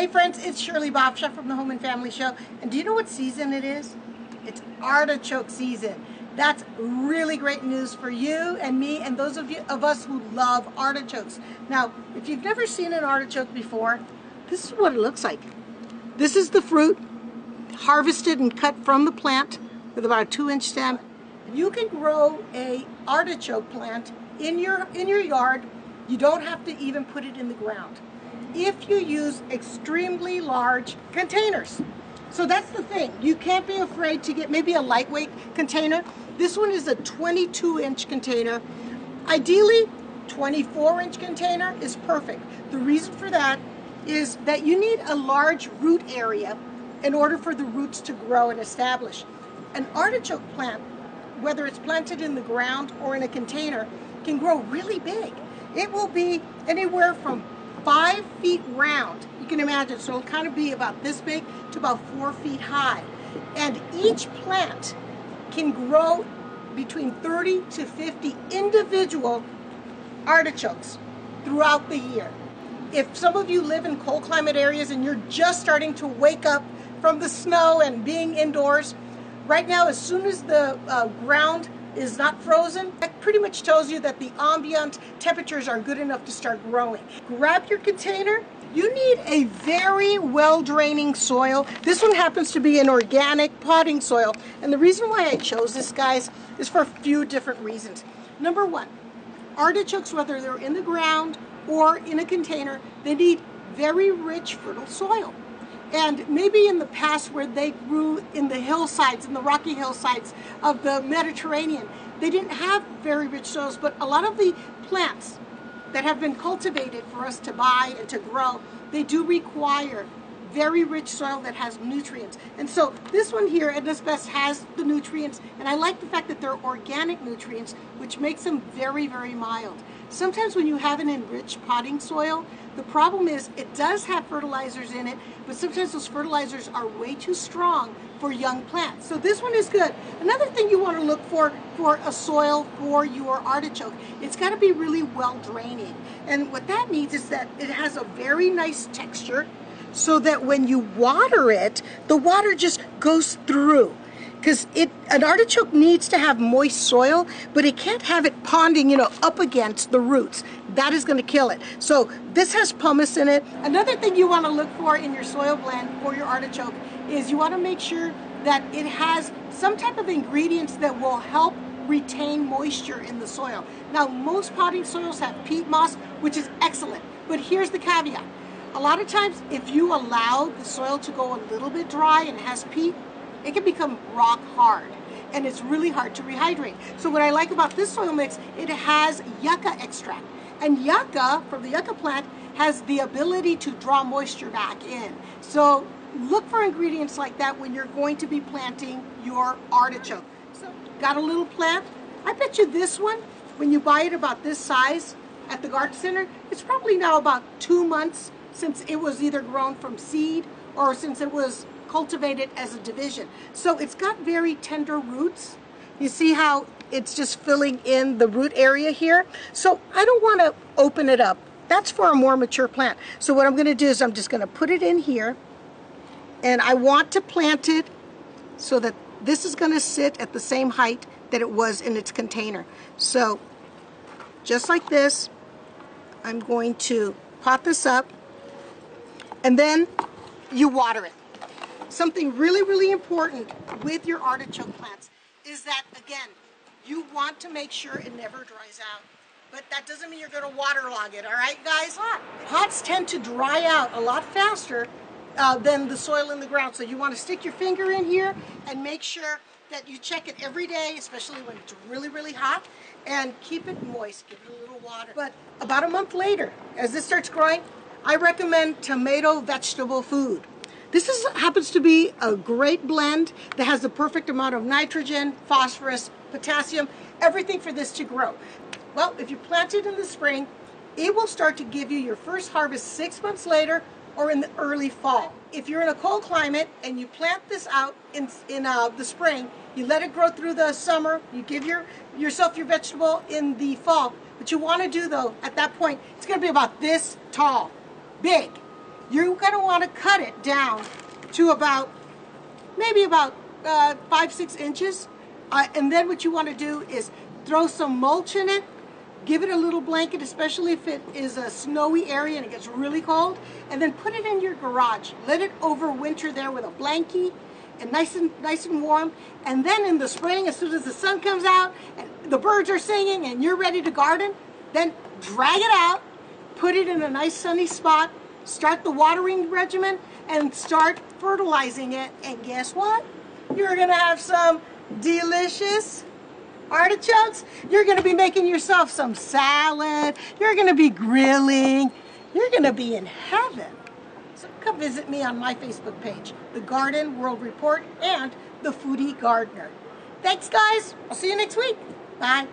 Hey friends, it's Shirley Bovshow from the Home and Family Show. And do you know what season it is? It's artichoke season. That's really great news for you and me and those of you of us who love artichokes. Now, if you've never seen an artichoke before, this is what it looks like. This is the fruit harvested and cut from the plant with about a two inch stem. You can grow a artichoke plant in your in your yard. You don't have to even put it in the ground if you use extremely large containers. So that's the thing. You can't be afraid to get maybe a lightweight container. This one is a 22 inch container. Ideally, 24 inch container is perfect. The reason for that is that you need a large root area in order for the roots to grow and establish. An artichoke plant, whether it's planted in the ground or in a container, can grow really big. It will be anywhere from five feet round. You can imagine, so it'll kind of be about this big to about four feet high. And each plant can grow between 30 to 50 individual artichokes throughout the year. If some of you live in cold climate areas and you're just starting to wake up from the snow and being indoors, right now, as soon as the uh, ground is not frozen, that pretty much tells you that the ambient temperatures are good enough to start growing. Grab your container. You need a very well draining soil. This one happens to be an organic potting soil. And the reason why I chose this, guys, is for a few different reasons. Number one, artichokes, whether they're in the ground or in a container, they need very rich, fertile soil. And maybe in the past where they grew in the hillsides, in the rocky hillsides of the Mediterranean, they didn't have very rich soils, but a lot of the plants that have been cultivated for us to buy and to grow, they do require very rich soil that has nutrients. And so this one here this best has the nutrients, and I like the fact that they're organic nutrients, which makes them very, very mild. Sometimes when you have an enriched potting soil, the problem is it does have fertilizers in it, but sometimes those fertilizers are way too strong for young plants. So this one is good. Another thing you want to look for for a soil for your artichoke, it's got to be really well draining. And what that means is that it has a very nice texture so that when you water it, the water just goes through because it an artichoke needs to have moist soil, but it can't have it ponding, you know, up against the roots. That is going to kill it. So this has pumice in it. Another thing you want to look for in your soil blend for your artichoke is you want to make sure that it has some type of ingredients that will help retain moisture in the soil. Now, most potting soils have peat moss, which is excellent, but here's the caveat. A lot of times, if you allow the soil to go a little bit dry and has peat, it can become rock hard and it's really hard to rehydrate. So what I like about this soil mix, it has yucca extract. And yucca, from the yucca plant, has the ability to draw moisture back in. So look for ingredients like that when you're going to be planting your artichoke. So got a little plant? I bet you this one, when you buy it about this size at the garden center, it's probably now about two months since it was either grown from seed or since it was cultivated as a division. So it's got very tender roots. You see how it's just filling in the root area here? So I don't want to open it up. That's for a more mature plant. So what I'm going to do is I'm just going to put it in here and I want to plant it so that this is going to sit at the same height that it was in its container. So just like this, I'm going to pot this up and then you water it something really, really important with your artichoke plants is that, again, you want to make sure it never dries out. But that doesn't mean you're going to waterlog it, all right, guys? Pots tend to dry out a lot faster uh, than the soil in the ground. So you want to stick your finger in here and make sure that you check it every day, especially when it's really, really hot, and keep it moist, give it a little water. But about a month later, as this starts growing, I recommend tomato vegetable food. This is, happens to be a great blend that has the perfect amount of nitrogen, phosphorus, potassium, everything for this to grow. Well, if you plant it in the spring, it will start to give you your first harvest six months later or in the early fall. If you're in a cold climate and you plant this out in, in uh, the spring, you let it grow through the summer, you give your yourself your vegetable in the fall. What you want to do though, at that point, it's going to be about this tall, big. you're going to want to cut it down to about maybe about uh, five, six inches. Uh, and then what you want to do is throw some mulch in it, give it a little blanket, especially if it is a snowy area and it gets really cold, and then put it in your garage. Let it overwinter there with a blankie and nice and nice and warm. And then in the spring, as soon as the sun comes out and the birds are singing and you're ready to garden, then drag it out, put it in a nice sunny spot, start the watering regimen, and start fertilizing it. And guess what? You're gonna have some delicious artichokes. You're gonna be making yourself some salad. You're gonna be grilling. You're gonna be in heaven. So come visit me on my Facebook page, The Garden World Report and The Foodie Gardener. Thanks guys. I'll see you next week. Bye.